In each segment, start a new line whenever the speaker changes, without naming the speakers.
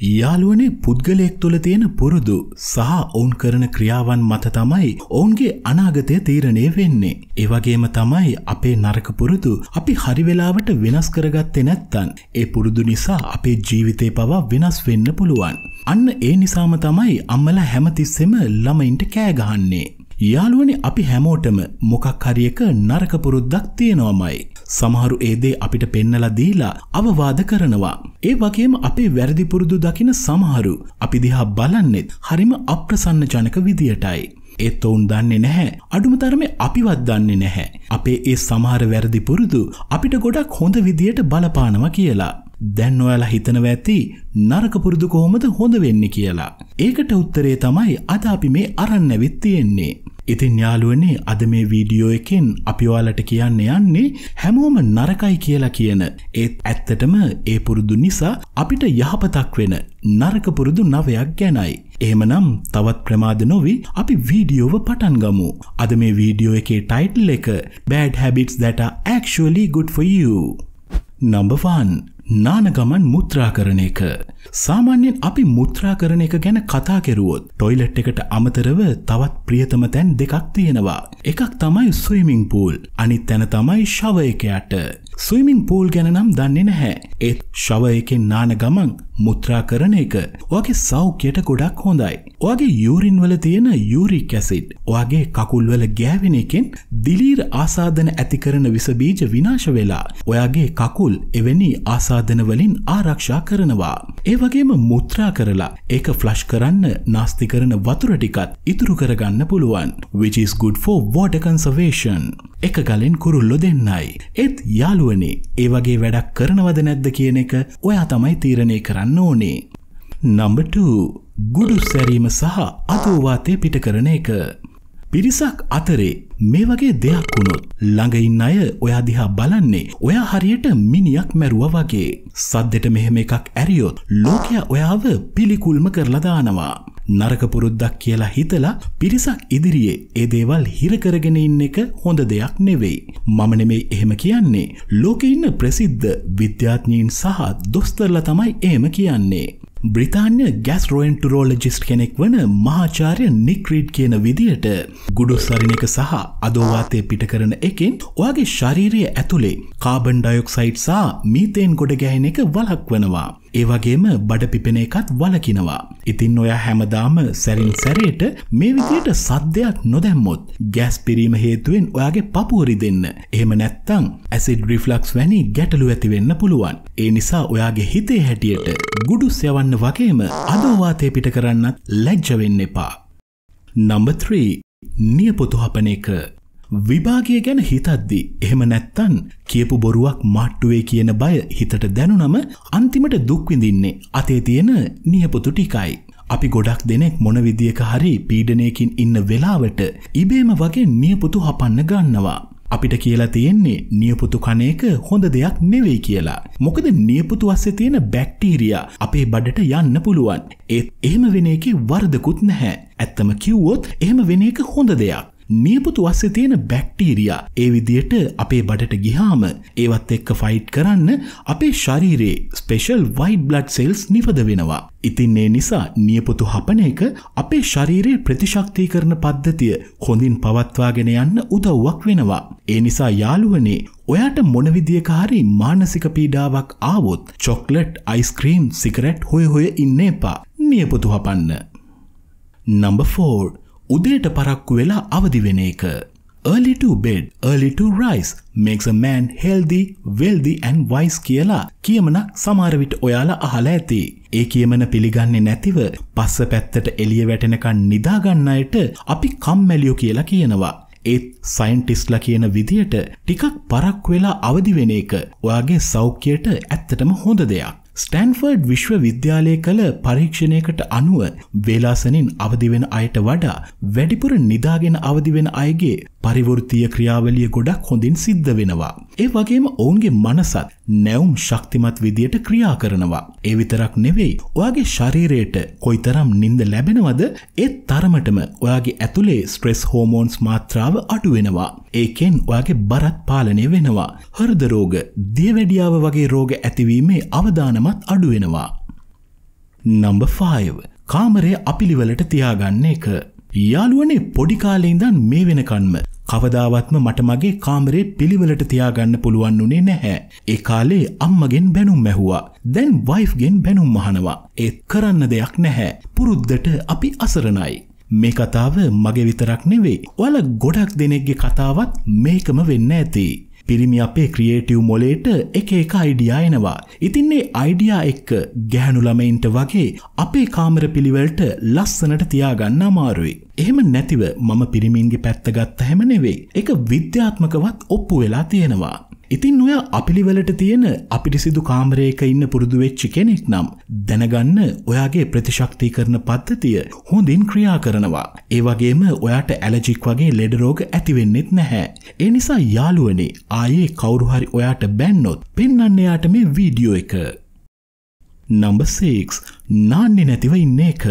යාළුවනේ පුද්ගලයෙක් තුළ තියෙන පුරුදු සහ ඔවුන් කරන ක්‍රියාවන් මත තමයි ඔවුන්ගේ අනාගතය තීරණය වෙන්නේ. ඒවගේම තමයි අපේ නරක පුරුදු අපි හරිවෙලාවට වෙනස් කරගත්තේ නැත්තන්. ඒ පුරුදු නිසා අපේ ජීවිතය පවා වෙනස් වෙන්න පුළුවන්. අන්න ඒ නිසාම තමයි අම්මල හැමතිස්සෙම ළමයින්ට කෑගහන්නේ. යාළුවනි අපි හැමෝටම මොකක් හරියක නරක පුරුද්දක් තියෙනවමයි. සමහරු ඒදේ අපිට පෙන්නලා දීලා අවවාද කරනවා. ඒ වගේම අපේ වැරදි පුරුදු දකින සමහරු අපි දිහා බලන්නෙත් හරිම අප්‍රසන්න ජනක විදියටයි. ඒත් ඔවුන් දන්නේ නැහැ. අඩුම තරමේ අපිවත් දන්නේ නැහැ. අපේ ඒ සමහර වැරදි පුරුදු අපිට ගොඩක් හොඳ විදියට බලපානවා කියලා. දැන් ඔයාලා හිතනව ඇති නරක පුරුදු කොහොමද හොඳ වෙන්නේ කියලා. ඒකට උත්තරේ තමයි අද අපි මේ අරන් ඇවිත් තියෙන්නේ. ඉතින් යාළුවනේ අද මේ වීඩියෝ එකෙන් අපි ඔයාලට කියන්න යන්නේ හැමෝම නරකයි කියලා කියන ඒත් ඇත්තටම ඒ පුරුදු නිසා අපිට යහපතක් වෙන නරක පුරුදු නවයක් ගැනයි. එහෙමනම් තවත් ප්‍රමාද නොවි අපි වීඩියෝව පටන් ගමු. අද මේ වීඩියෝ එකේ ටයිටල් එක Bad Habits That Are Actually Good For You. Number 1 නානගමන් මුත්‍රා කරන එක. සාමාන්‍යයෙන් අපි මුත්‍රා කරන එක ගැන කතා කෙරුවොත් ටොයිලට් එකට අමතරව තවත් ප්‍රියතම තැන් දෙකක් තියෙනවා. එකක් තමයි ස්විමිං පූල් අනිත් තැන තමයි ශව එක යට. ස්විමිං පූල් ගැන නම් දන්නේ නැහැ. ඒත් ශව එකෙන් නාන ගමන් මුත්‍රා කරන එක ඔයාගේ සෞඛ්‍යයට ගොඩක් හොඳයි. ඔයාගේ යූරින් වල තියෙන යූරික් ඇසිඩ් ඔයාගේ කකුල් වල ගෑවෙන එකෙන් දිලීර ආසාදන ඇති කරන විස බීජ විනාශ වෙලා ඔයාගේ කකුල් එවැනි ආසාදන වලින් ආරක්ෂා කරනවා. ඒ වගේම මුත්‍රා කරලා ඒක ෆ්ලෂ් කරන්න නාස්ති කරන වතුර ටිකත් ඉතුරු කරගන්න පුළුවන්. which is good for water conservation. එක ගලෙන් කුරුල්ලො දෙන්නයි. ඒත් යාළුවනේ ඒ වගේ වැඩක් කරනවද නැද්ද කියන එක ඔයා තමයි තීරණය කරන්න කරන්න ඕනේ. නම්බ2 ගුඩු සැරීම සහ අදෝවාතය පිට කරන එක. පිරිසක් අතරේ මේ වගේ දෙයක් වුණොත් ළඟඉන්න අය ඔයා දිහා බලන්නේ ඔයා හරියට මිනිියක් මැරුව වගේ සද්දෙට මෙහෙම එකක් ඇරියොත් ලෝකයා ඔයාව පිළිකුල්ම කරලා දානවා. නරක පුරුද්දක් කියලා හිතලා පිරිසක් ඉදිරියේ ඒ දේවල් හිරකරගෙන ඉන්න එක හොඳ දෙයක් නෙවෙයි. මම නෙමෙයි එහෙම කියන්නේ. ලෝකෙ ඉන්න ප්‍රසිද්ධ විද්‍යාඥයින් සහ දොස්තරලා තමයි එහෙම කියන්නේ. බ්‍රිතාන්‍ය ගැස් රෝයින්ටරෝලජිස්ට් කෙනෙක් වන මහාචාරය නික්රීඩ් කියන විදියට ගුඩු සරිනක සහ අදෝවාතය පිට කරන එකෙන් ඔයාගේ ශරීරය ඇතුළේ කාබන් ඩයොක්සයිට් සහ මීතයෙන් ගොඩ ගැහෙන එක වලක් වනවා. ඒ වගේම බඩ පිපෙන එකත් වලකිනවා. ඉතින් ඔයා හැමදාම සැරින් සැරේට මේ විදියට සද්දයක් නොදැම්මොත් ගෑස් පිරීම හේතුවෙන් ඔයාගේ පපුවරි දෙන්න. එහෙම නැත්තං ඇසිඩ් රිෆ්ලක්ස් වැනි ගැටලු ඇති වෙන්න පුළුවන්. ඒ නිසා ඔයාගේ හිතේ හැටියට ගුඩු සයවන්න වගේම අදෝවාතය පිට කරන්නත් ලැජ්ජ වෙන්න එපා. නම්බ 3 නියපොතු හපන එක විභාගය ගැන හිතද්දි එහෙම නැත්තන් කියපු බොරුවක් මට්ටුවේ කියන බය හිතට දැනුනම අන්තිමට දුක්විඳින්නේ අතේ තියෙන නියපොතු ටිකයි. අපි ගොඩක් දෙනෙක් මොන විදියක හරි පීඩනයකින් ඉන්න වෙලාවට ඉබේම වගේ නියපොතු හපන්න ගන්නවා. අපිට කියලා තියෙන්නේ නියපොතු කනේක හොඳ දෙයක් නෙවෙයි කියලා. මොකද නියපොතු අස්සේ තියෙන බැක්ටීරියා අපේ බඩට යන්න පුළුවන්. ඒත් එහෙම වෙන එකේ වරදකුත් නැහැ. ඇත්තම කිව්වොත් එහෙම වෙන එක හොඳ දෙයක්. නියපොතු අස්සේ තියෙන බැක්ටීරියා ඒ විදියට අපේ බඩට ගිහාම ඒවත් එක්ක ෆයිට් කරන්න අපේ ශරීරයේ ස්පෙෂල් වයිට් බ්ලඩ් සෙල්ස් නිපද වෙනවා. ඉතින් ඒ නිසා නියපොතු හපන එක අපේ ශරීරයේ ප්‍රතිශක්තිය කරන පද්ධතිය හොඳින් පවත්වාගෙන යන්න උදව්වක් වෙනවා. ඒ නිසා යාළුවනේ ඔයාට මොන විදියක හරි මානසික පීඩාවක් ආවොත් චොක්ලට් අයිස්ක්‍රීම් සිගරට් හොය හොය ඉන්න එපා. නියපොතු හපන්න. නම්බ 4 උදේට පරක්කු වෙලා අවදි වෙන එක. early to bed, early to rise makes a man healthy, wealthy and wise කියලා කියමනක් සමහර විට ඔයාලා අහලා ඇති. ඒ කියමන පිළිගන්නේ නැතිව පස්ස පැත්තට එළිය වැටෙනකන් නිදාගන්න අයට අපි කම්මැලියෝ කියලා කියනවා. ඒත් සයින්ටිස්ලා කියන විදියට ටිකක් පරක් වෙලා අවදි වෙන එක ඔයාගේ සෞඛ්‍යයට ඇත්තටම හොඳ දෙයක්. ස්ටැන්ෆර්ඩ් විශ්ව විද්‍යාලය කළ පරීක්ෂණයකට අනුව වේලාසනින් අවදි වෙන අයට වඩා වැඩිපුර නිදාගෙන අවදි වෙන අයගේ පරිවෘත්තීය ක්‍රියාවලිය ගොඩක් හොඳින් සිද්ධ වෙනවා. ඒ වගේම ඔවුන්ගේ මනසත් නැවුම් ශක්තිමත් විදියට ක්‍රියා කරනවා. ඒ විතරක් නෙවෙයි ඔයාගේ ශරීරයට කොයිතරම් නින්ද ලැබෙනවද ඒ තරමටම ඔයාගේ ඇතුලේ ස්ට්‍රෙස් හෝමෝන්ස් මාත්‍රාව අඩු වෙනවා. ඒකෙන් ඔයාගේ බරත් පාලනය වෙනවා. හෘද රෝග, දියවැඩියාව වගේ රෝග ඇතිවීමේ අවදානමත් අඩු වෙනවා. නම්බ 5 කාමරය අපිලිවලට තියාගන්න එක. යාළුවනේ පොඩි කාලේ ඉඳන් මේ වෙනකන්ම කවදාවත්ම මට මගේ කාමරේ පිළිවෙලට තියාගන්න පුළුවන් උනේ නැහැ. ඒ කාලේ අම්මගෙන් බැනුම් ඇහුවා. දැන් වයිෆ්ගෙන් බැනුම් අහනවා. ඒත් කරන්න දෙයක් නැහැ. පුරුද්දට අපි අසරණයි. මේ කතාව මගේ විතරක් නෙවෙයි. ඔයාලා ගොඩක් දෙනෙක්ගේ කතාවත් මේකම වෙන්න ඇති. පිරිමි අපේ ක්‍රියේටිව් මොලේට එක එක අයිඩියා එනවා. ඉතින්නේ අයිඩියා එක්ක ගැහනු ළමයින්ට වගේ අපේ කාමර පිළිවෙලට ලස්සනට තියාගන්න අමාරුයි. එහෙම නැතිව මම පිරිමින්ගේ පැත්ත ගත්ත හැම නෙවෙයි. එක විද්‍යාත්මකවත් ඔප්පු වෙලා තියෙනවා. ඉතින් ඔය අපිළිවෙලට තියෙන අපිරිසිදු කාමරයක ඉන්න පුරුදු වෙච්චි කෙනෙක් නම් දැනගන්න ඔයාගේ ප්‍රතිශක්ති කරන පද්ධතිය හොඳින් ක්‍රියා කරනවා. ඒ වගේම ඔයාට ඇලජික් වගේ ලෙඩ රෝග ඇතිවෙන්නෙත් නැහැ. ඒ නිසා යාළුවනේ ආයේ කවුරු හරි ඔයාට බැන්නොත් පෙන්වන්න යාට මේ වීඩියෝ එක. නම්බර් 6 නාන්නේ නැතිව ඉන්න එක.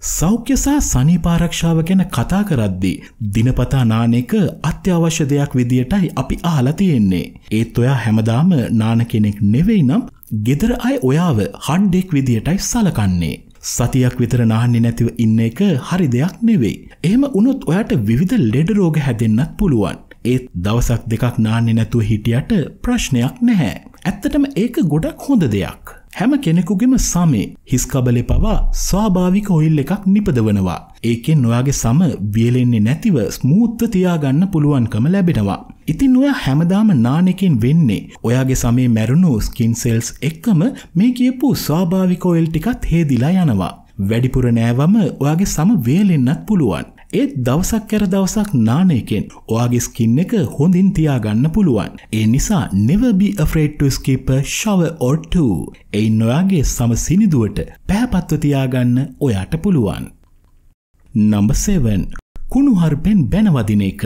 සෞඛ්‍ය සහ සනීපාරක්ෂාව ගැන කතා කරද්දී දිනපතා නාන එක අත්‍යවශ්‍ය දෙයක් විදියටයි අපි අහලා තියෙන්නේ. ඒත් ඔයා හැමදාම නාන කෙනෙක් නෙවෙයි නම් ගෙදර අය ඔයාව හණ්ඩෙක් විදියටයි සලකන්නේ. සතියක් විතර නාන්නේ නැතිව ඉන්න එක හරි දෙයක් නෙවෙයි. එහෙම වුණොත් ඔයාට විවිධ ලෙඩ රෝග හැදෙන්නත් පුළුවන්. ඒත් දවසක් දෙකක් නාන්නේ නැතුව හිටියට ප්‍රශ්නයක් නැහැ. ඇත්තටම ඒක ගොඩක් හොඳ දෙයක්. හැම කෙනෙකුගෙම සමේ හිස්කබලෙ පවා ස්වාභාවික ඔයිල් එකක් නිපදවනවා. ඒකෙන් ඔයාගේ සම වියලෙන්නේ නැතිව ස්මූත්ව තියාගන්න පුළුවන්කම ලැබෙනවා. ඉතින් ඔයා හැමදාම නානෙකින් වෙන්නේ ඔයාගේ සමේ මැරුණු ස්කින් සෙල්ස් එක්කම මේ කියපු ස්වාභාවික ඔයිල් ටිකත් හේදිලා යනවා. වැඩිපුර නෑවම ඔයාගේ සම වේලෙන්නත් පුළුවන්. ඒත් දවසක් කැර දවසක් නාන එකෙන් ඔයාගේ ස්කින් එක හොඳින් තියාගන්න පුළුවන්. ඒ නිසා never be afraid to skip a shower or two. එයින් ඔයාගේ සම සිනිදුවට පැහැපත්ව තියාගන්න ඔයාට පුළුවන්. නම්බර් 7 කුණුහරුපෙන් බැනවදින එක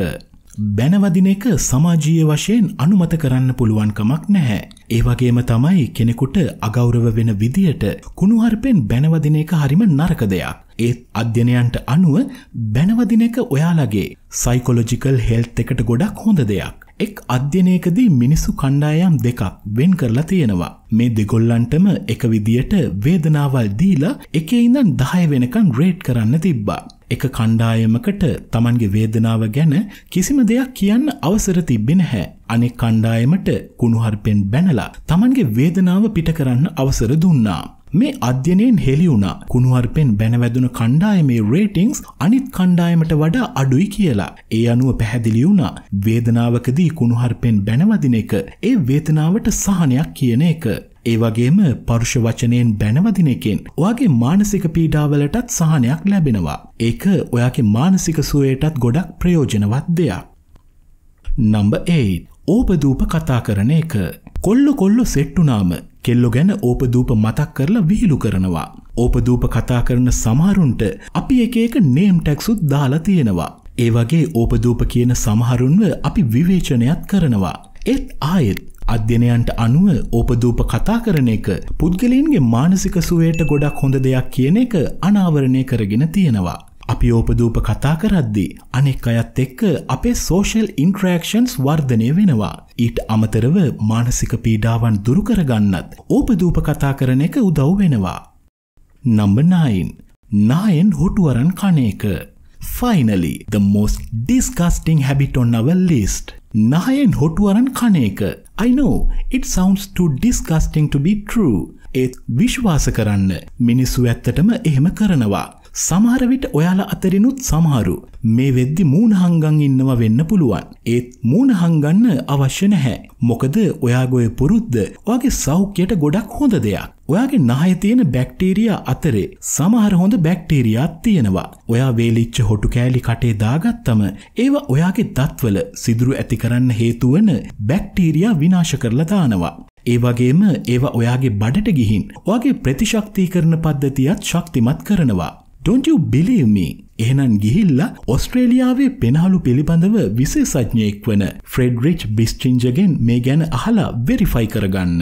බැනවදින එක සමාජීය වශයෙන් අනුමත කරන්න පුළුවන්කමක් නැහැ. ඒ වගේම තමයි කෙනෙකුට අගෞරව වෙන විදියට කුණුහරුපෙන් බැනවදින එක හරිම නරක දෙයක්. ඒත් අධ්‍යනයන්ට අනුව බැනවදින එක ඔයාලගේ සයිකොලොජිකල් හෙල්ත් එකට ගොඩක් හොඳ දෙයක්. එක් අධ්‍යනයකදී මිනිස්සු කණ්ඩායම් දෙකක් වෙන් කරලා තියෙනවා. මේ දෙගොල්ලන්ටම එක විදියට වේදනාවල් දීලා එකේ ඉඳන් 10 වෙනකන් රේට් කරන්න තිබ්බා. එක කණ්ඩායමකට Tamanගේ වේදනාව ගැන කිසිම දෙයක් කියන්න අවසර තිබ්බේ නැහැ. අනෙක් කණ්ඩායමට කුණුහරුපෙන් බැනලා Tamanගේ වේදනාව පිට කරන්න අවසර දුන්නා. මේ අධ්‍යනයෙන් හෙළි වුණා කුණුහරුපෙන් බැනවැදුන කණ්ඩායමේ රේටිංස් අනිත් කණ්ඩායමට වඩා අඩුයි කියලා. ඒ අනුව පැහැදිලි වුණා වේදනාවකදී කුණුහරුපෙන් බැනවදින එක ඒ වේදනාවට සහනයක් කියන එක. ඒ වගේම පරුෂ වචනයෙන් බැනවදින එකෙන් ඔයාගේ මානසික පීඩාවලටත් සහනයක් ලැබෙනවා. ඒක ඔයාගේ මානසික සුවයටත් ගොඩක් ප්‍රයෝජනවත් දෙයක්. නම්බර් 8 ඕපදූප කතා කරන එක. කොල්ල කොල්ල සෙට්ටුනාම කෙල්ලො ගැන ඕපදූප මතක් කරලා විහිළු කරනවා. ඕපදූප කතා කරන සමහරුන්ට අපි එක එක නේම් ටැක්සුත් දාලා තියෙනවා. ඒ වගේ ඕපදූප කියන සමහරුන්ව අපි විවේචනයත් කරනවා. ඒත් ආයෙත් අධ්‍යනයන්ට අනුව ඕපදූප කතා කරන එක පුද්ගලයන්ගේ මානසික සුවයට ගොඩක් හොඳ දෙයක් කියන එක අනාවරණය කරගෙන තියෙනවා. අපි ඕපදූප කතා කරද්දී අනෙක් අයත් එක්ක අපේ සෝෂල් ඉන්ට්‍රක්ෂන්ස් වර්ධනය වෙනවා. ඊට අමතරව මානසික පීඩාවන් දුරු කරගන්නත් ඕපදූප කතා කරන එක උදව් වෙනවා. නම්බර් 9 නායෙන් හොටුවරන් කන එක. Finally, the most disgusting habit on our list. නහයෙන් හොටුවරන් කන එක. I know, it sounds too disgusting to be true. ඒත් විශ්වාස කරන්න මිනිස්සු ඇත්තටම එහෙම කරනවා. සමහර විට ඔයාලා අතරිනුත් සමහරු මේ වෙද්දි මූණ හංගන් ඉන්නවා වෙන්න පුළුවන්. ඒත් මූණ හංගන්න අවශ්‍ය නැහැ. මොකද ඔයාගේ ඔය පුරුද්ද ඔයාගේ සෞඛ්‍යයට ගොඩක් හොඳ දෙයක්. ඔයාගේ නහයේ තියෙන බැක්ටීරියා අතරේ සමහර හොඳ බැක්ටීරියාත් තියෙනවා. ඔයා වේලිච්ච හොටු කෑලි කටේ දාගත්තම ඒවා ඔයාගේ දත්වල සිදුරු ඇති කරන්න හේතු වන බැක්ටීරියා විනාශ කරලා දානවා. ඒ වගේම ඒවා ඔයාගේ බඩට ගිහින් ඔයාගේ ප්‍රතිශක්තිකරණ පද්ධතියත් ශක්තිමත් කරනවා. Don't you believe me? එහෙනම් ගිහිල්ලා ඔස්ට්‍රේලියාවේ පෙනහළු පිළිබඳව විශේෂඥයෙක් වන ෆ්‍රෙඩ්රිච් බිස්ටින්ජගෙන් මේ ගැන අහලා වෙරිෆයි කරගන්න.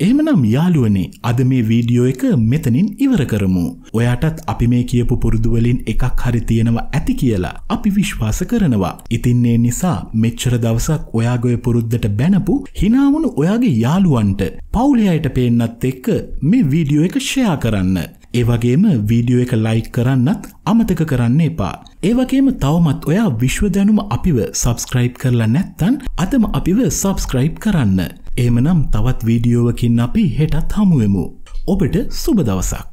එහෙමනම් යාළුවනේ අද මේ වීඩියෝ එක මෙතනින් ඉවර කරමු. ඔයාටත් අපි මේ කියපු පුරුදුවලින් එකක් හරි තියෙනවා ඇති කියලා අපි විශ්වාස කරනවා. ඉතින් ඒ නිසා මෙච්චර දවසක් ඔයාගේ පුරුද්දට බැනපු හිනාවුණු ඔයාගේ යාළුවන්ට පවුලේ අයට පේන්නත් එක්ක මේ වීඩියෝ එක ෂෙයා කරන්න. ඒවගේම වීඩියෝ එක ලයික් කරන්නත් අමතක කරන්න එපා. ඒවගේම තවමත් ඔයා විශ්ව දැනුම අපිව සබස්ක්‍රයිබ් කරලා නැත්තන් අතම අපිව සබස්ක්‍රයිබ් කරන්න. ඒමනම් තවත් වීඩියෝවකින් අපි හෙටත් හමුවමු. ඔබට සුබ දවසක්.